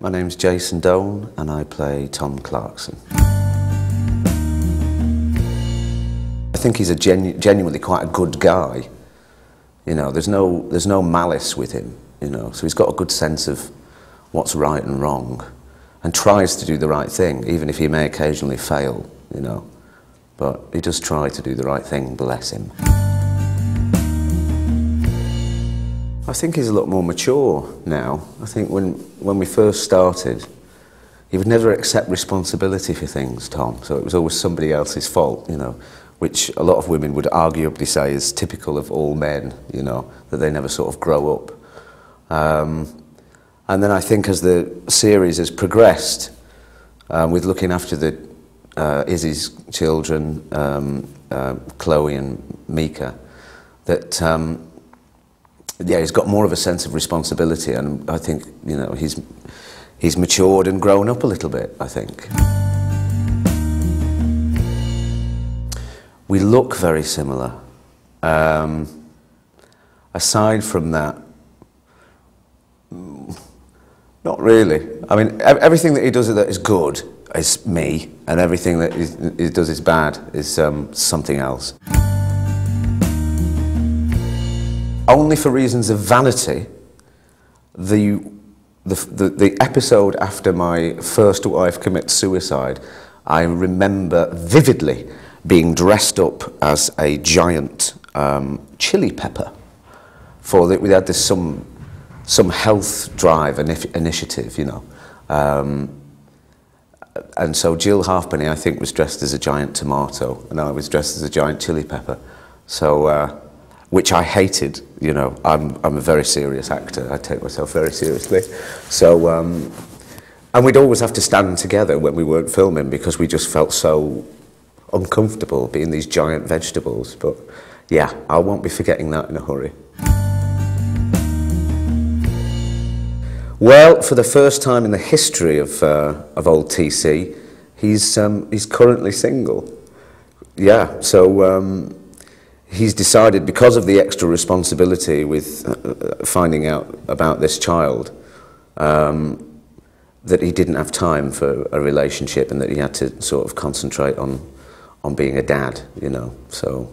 My name's Jason Done and I play Tom Clarkson. I think he's a genu genuinely quite a good guy. You know, there's no, there's no malice with him, you know, so he's got a good sense of what's right and wrong and tries to do the right thing, even if he may occasionally fail, you know. But he does try to do the right thing, bless him. I think he's a lot more mature now. I think when, when we first started, he would never accept responsibility for things, Tom. So it was always somebody else's fault, you know, which a lot of women would arguably say is typical of all men, you know, that they never sort of grow up. Um, and then I think as the series has progressed, um, with looking after the uh, Izzy's children, um, uh, Chloe and Mika, that um, yeah, he's got more of a sense of responsibility, and I think you know he's he's matured and grown up a little bit. I think we look very similar. Um, aside from that, not really. I mean, everything that he does that is good is me, and everything that he does is bad is um, something else. Only for reasons of vanity, the, the, the, the episode after my first wife commits suicide, I remember vividly being dressed up as a giant um, chili pepper. For the, we had this some some health drive inif initiative, you know. Um, and so Jill Halfpenny, I think, was dressed as a giant tomato, and I was dressed as a giant chili pepper. So uh, which I hated. You know, I'm, I'm a very serious actor. I take myself very seriously. So, um, and we'd always have to stand together when we weren't filming because we just felt so uncomfortable being these giant vegetables. But yeah, I won't be forgetting that in a hurry. Well, for the first time in the history of, uh, of old TC, he's, um, he's currently single. Yeah, so um, he's decided because of the extra responsibility with uh, finding out about this child um, that he didn't have time for a relationship and that he had to sort of concentrate on on being a dad you know so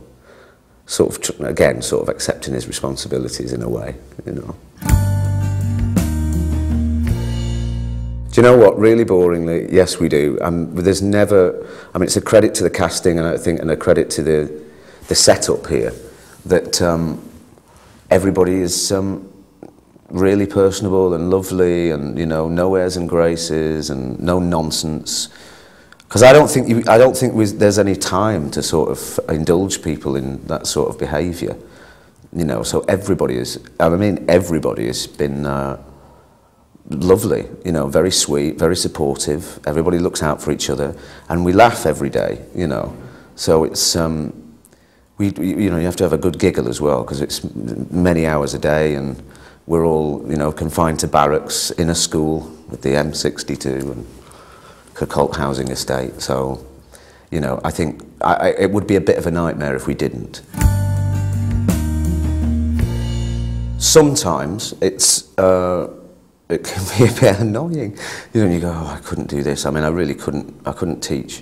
sort of again sort of accepting his responsibilities in a way you know Do you know what? Really boringly, yes, we do. Um, there's never. I mean, it's a credit to the casting, and I think, and a credit to the the setup here that um, everybody is um, really personable and lovely and you know no airs and graces and no nonsense. Because I don't think you, I don't think there's any time to sort of indulge people in that sort of behaviour you know. So everybody is I mean everybody has been uh, lovely you know very sweet very supportive. Everybody looks out for each other and we laugh every day you know. So it's um, we, you know, you have to have a good giggle as well because it's many hours a day and we're all, you know, confined to barracks in a school with the M62 and Kirkholt housing estate. So, you know, I think I, it would be a bit of a nightmare if we didn't. Sometimes it's, uh, it can be a bit annoying. You know, you go, oh, I couldn't do this. I mean, I really couldn't, I couldn't teach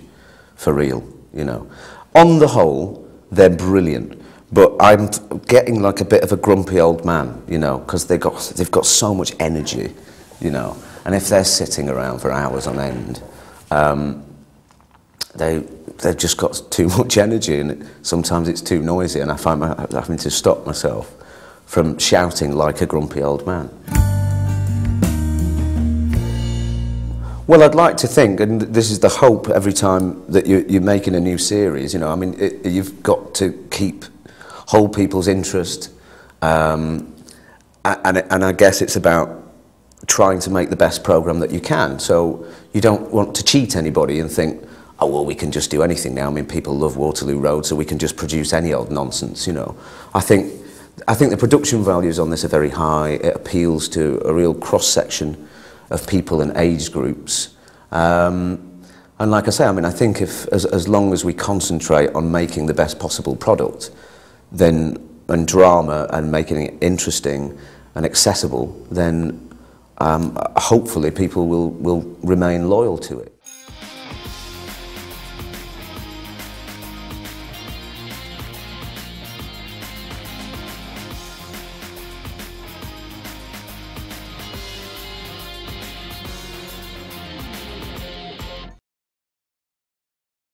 for real, you know. On the whole, they're brilliant. But I'm getting like a bit of a grumpy old man, you know, because they got, they've got so much energy, you know. And if they're sitting around for hours on end, um, they, they've just got too much energy and sometimes it's too noisy and I find myself having to stop myself from shouting like a grumpy old man. Well, I'd like to think, and this is the hope every time that you, you're making a new series, you know, I mean, it, you've got to keep, hold people's interest, um, and, and I guess it's about trying to make the best program that you can. So you don't want to cheat anybody and think, oh, well, we can just do anything now. I mean, people love Waterloo Road, so we can just produce any old nonsense, you know. I think, I think the production values on this are very high. It appeals to a real cross-section of people and age groups. Um, and like I say, I mean, I think if as, as long as we concentrate on making the best possible product, then and drama and making it interesting and accessible, then um, hopefully people will, will remain loyal to it.